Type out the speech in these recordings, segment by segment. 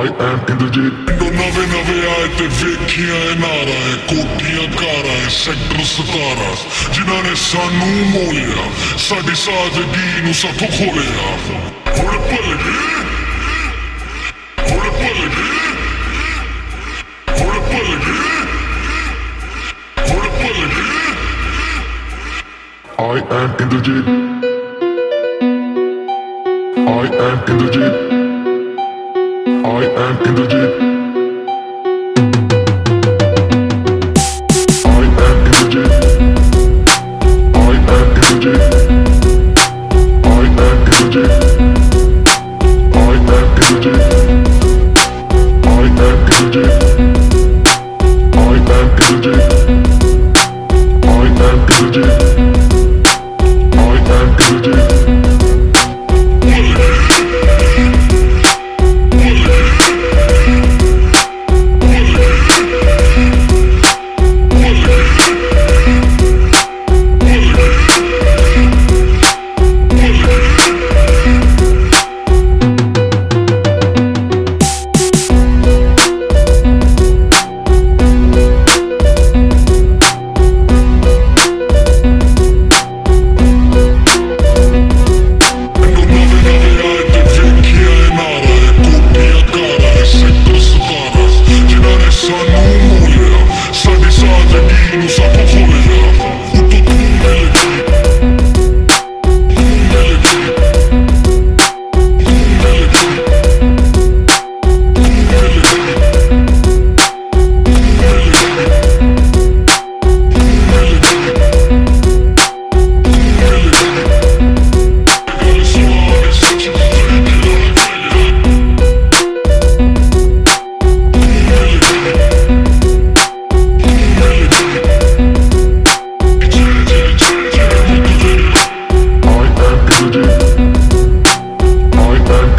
I am in the jet ਪਿੰਡੋਂ ਨਵੇਂ ਨਵੇਂ ਆਏ ਤੇ ਵੇਖੀਆਂ ਇਨਾਰਾ ਹੈ ਕੋਠੀਆਂ ਕਾਰਾਂ ਹੈ ਸੈਕਟਰ 17 ਜਿਨ੍ਹਾਂ ਨੇ ਸਾਨੂੰ ਮੋਲਿਆ ਸਾਡੀ ਸਾਜ਼ਗੀ ਨੂੰ ਸਾਥੋਂ ਖੋਲਿਆ। ਹੁਣ ਭੁੱਲ ਗਏ ਹੁਣ ਭੁੱਲ ਗਏ ਹੁਣ ਭੁੱਲ ਗਏ ਹੁਣ ਭੁੱਲ ਗਏ I am in the jet I am in the jet I am energy.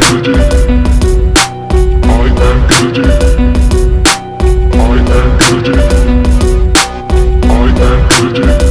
I am Bridget.